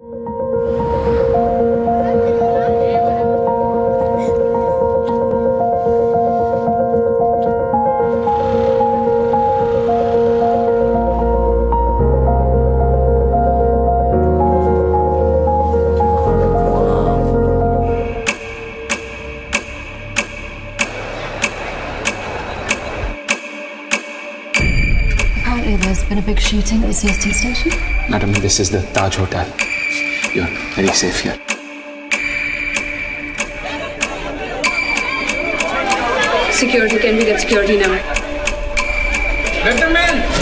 Apparently, there's been a big shooting at the CST station. Madam, this is the Taj Hotel. You're very safe here. Security, can we get security now? Let them in!